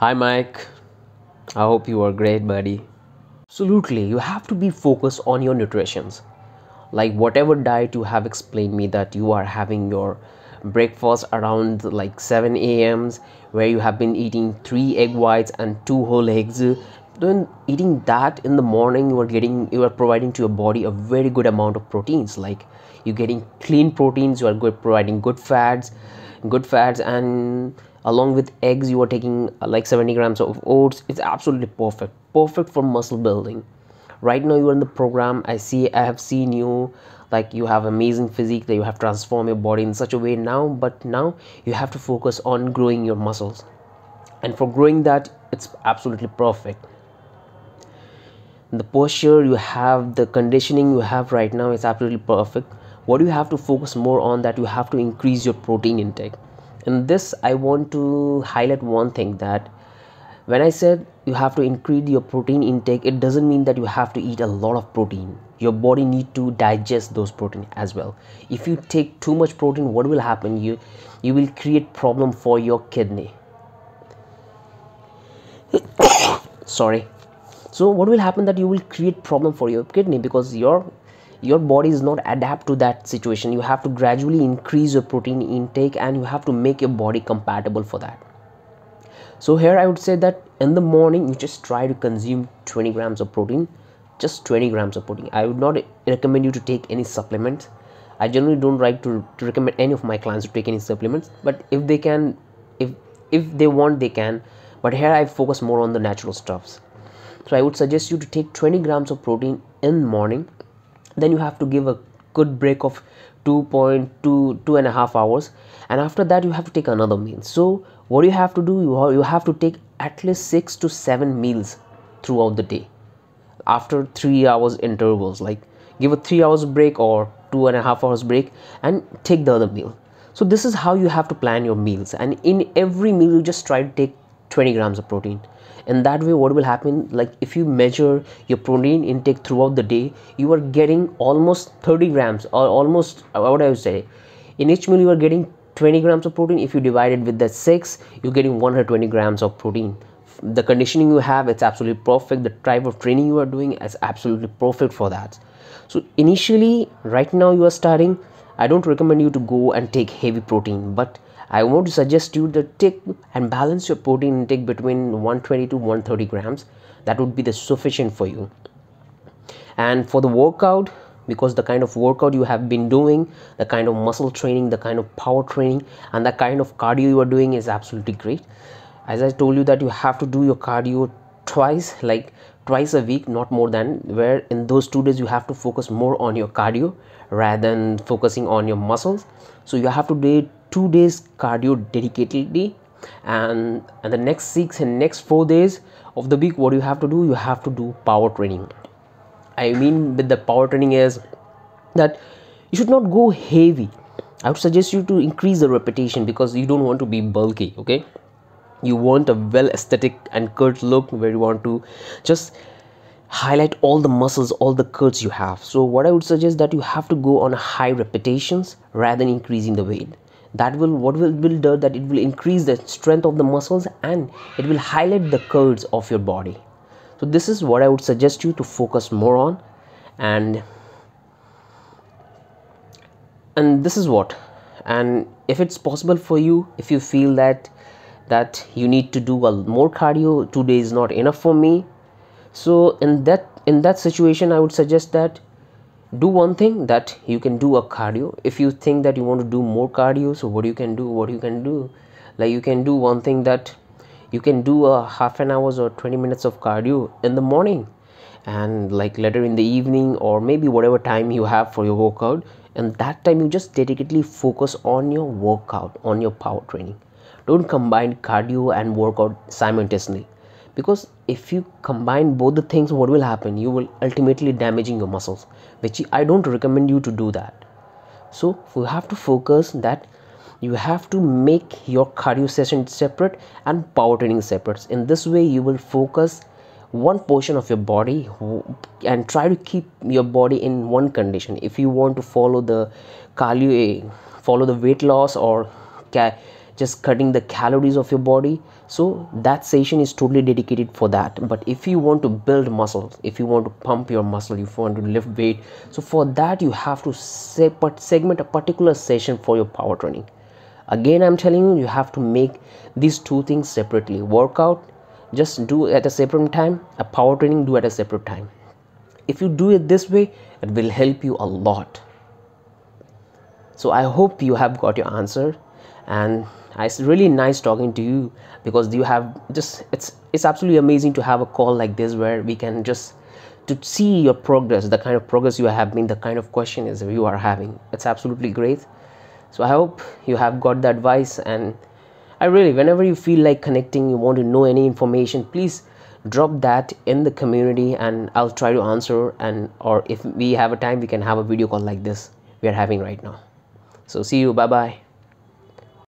Hi, Mike. I hope you are great, buddy. Absolutely, you have to be focused on your nutritions. Like whatever diet you have explained me that you are having your breakfast around like 7 a.m.s where you have been eating three egg whites and two whole eggs. Then eating that in the morning, you are getting you are providing to your body a very good amount of proteins. Like you're getting clean proteins, you are good providing good fats, good fats and along with eggs you are taking uh, like 70 grams of oats. It's absolutely perfect. Perfect for muscle building. Right now you are in the program. I see i have seen you like you have amazing physique that you have transformed your body in such a way now but now you have to focus on growing your muscles. And for growing that it's absolutely perfect. The posture you have the conditioning you have right now is absolutely perfect. What you have to focus more on that you have to increase your protein intake in this i want to highlight one thing that when i said you have to increase your protein intake it doesn't mean that you have to eat a lot of protein. Your body need to digest those protein as well. If you take too much protein what will happen? You you will create problem for your kidney. Sorry. So what will happen that you will create problem for your kidney? Because your your body is not adapt to that situation. You have to gradually increase your protein intake and you have to make your body compatible for that. So here i would say that in the morning you just try to consume 20 grams of protein just 20 grams of protein. I would not recommend you to take any supplements. I generally don't like to, to recommend any of my clients to take any supplements but if they can if if they want they can. But here i focus more on the natural stuffs. So i would suggest you to take 20 grams of protein in morning then you have to give a good break of 2.2 two and a half hours. And after that you have to take another meal. So what you have to do you, you have to take at least six to seven meals throughout the day. After three hours intervals like give a three hours break or two and a half hours break and take the other meal. So this is how you have to plan your meals. And in every meal you just try to take 20 grams of protein. In that way what will happen like if you measure your protein intake throughout the day you are getting almost 30 grams or almost uh, what i would say in each meal you are getting 20 grams of protein. If you divide it with the 6 you're getting 120 grams of protein. The conditioning you have it's absolutely perfect. The type of training you are doing is absolutely perfect for that. So initially right now you are starting i don't recommend you to go and take heavy protein but I want to suggest you to take and balance your protein intake between 120 to 130 grams. That would be the sufficient for you. And for the workout, because the kind of workout you have been doing, the kind of muscle training, the kind of power training, and the kind of cardio you are doing is absolutely great. As I told you that you have to do your cardio twice, like twice a week, not more than where in those two days you have to focus more on your cardio rather than focusing on your muscles. So you have to do two days cardio dedicatedly and and the next six and next four days of the week what you have to do you have to do power training. I mean with the power training is that you should not go heavy. I would suggest you to increase the repetition because you don't want to be bulky okay? You want a well aesthetic and curt look where you want to just highlight all the muscles all the curves you have. So what i would suggest that you have to go on high repetitions rather than increasing the weight that will what will, will do that it will increase the strength of the muscles and it will highlight the curves of your body. So this is what i would suggest you to focus more on. And and this is what and if it's possible for you if you feel that that you need to do a more cardio two days not enough for me. So in that in that situation i would suggest that do one thing that you can do a cardio. If you think that you want to do more cardio so what you can do what you can do. Like you can do one thing that you can do a half an hours or 20 minutes of cardio in the morning. And like later in the evening or maybe whatever time you have for your workout. And that time you just dedicatedly focus on your workout on your power training. Don't combine cardio and workout simultaneously because if you combine both the things what will happen? You will ultimately damaging your muscles which i don't recommend you to do that. So you have to focus that you have to make your cardio session separate and power training separate. In this way you will focus one portion of your body and try to keep your body in one condition. If you want to follow the cardio eh, follow the weight loss or just cutting the calories of your body. So that session is totally dedicated for that. But if you want to build muscle if you want to pump your muscle if you want to lift weight so for that you have to segment a particular session for your power training. Again i'm telling you you have to make these two things separately. Workout just do at a separate time. A power training do at a separate time. If you do it this way it will help you a lot. So i hope you have got your answer. And it's really nice talking to you because you have just it's it's absolutely amazing to have a call like this where we can just to see your progress the kind of progress you have been the kind of question is you are having. It's absolutely great. So i hope you have got the advice and i really whenever you feel like connecting you want to know any information please drop that in the community and i'll try to answer and or if we have a time we can have a video call like this we are having right now. So see you bye bye